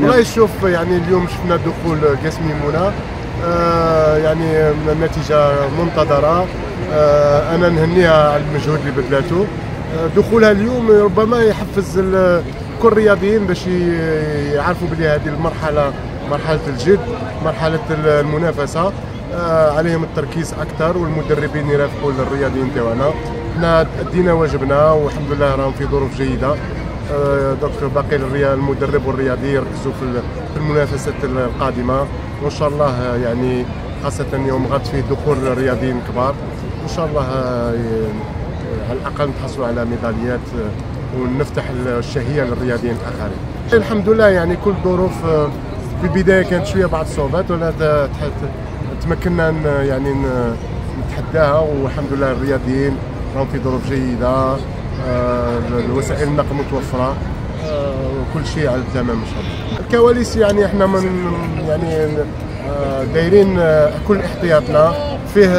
والله شوف يعني اليوم شفنا دخول قاس ميمونه آه يعني النتيجه منتظرة. آه أنا نهنيها على المجهود اللي بذلته. آه دخولها اليوم ربما يحفز كل الرياضيين باش يعرفوا بلي هذه المرحلة مرحلة الجد مرحلة المنافسة. آه عليهم التركيز أكثر والمدربين يرافقوا الرياضيين تاعنا. حنا ادينا واجبنا والحمد لله راهم في ظروف جيدة. دونك باقي المدرب والرياضي يركزوا في المنافسات القادمة. وان شاء الله يعني خاصة يوم غد فيه دخول رياضيين كبار. ان شاء الله آه، على الأقل نحصلوا على ميداليات آه، ونفتح الشهية للرياضيين الآخرين. الحمد لله يعني كل ظروف في البداية كانت شوية بعض الصعوبات ولا تمكنا يعني نتحداها. والحمد لله الرياضيين راهم في ظروف جيدة. آه، الوسائل النقل متوفرة وكل آه، شيء على التمام إن شاء الله. الكواليس يعني إحنا من يعني آه، دايرين كل احتياطنا. فيه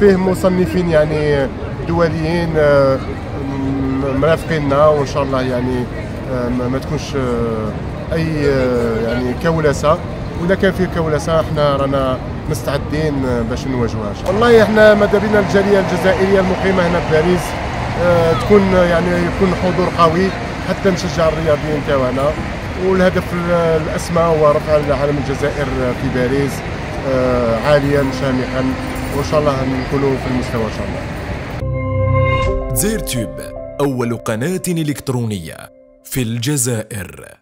فيه مصنفين يعني دوليين مرافقيننا وإن شاء الله يعني ما تكونش أي يعني كولسه ولا كان فيه كولسه إحنا رانا مستعدين باش نواجهوها والله إحنا ماذا بينا الجالية الجزائرية المقيمة هنا في باريس. تكون يعني يكون حضور قوي حتى نشجع الرياضيين تاعنا. والهدف الاسمى هو رفع علم الجزائر في باريس آه عاليا شامخا. وإن شاء الله نكونوا في المستوى إن شاء الله. زير تيوب أول قناة إلكترونية في الجزائر.